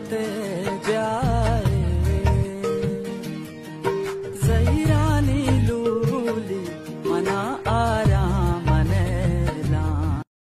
जाते जाए सयानि लूली मना आ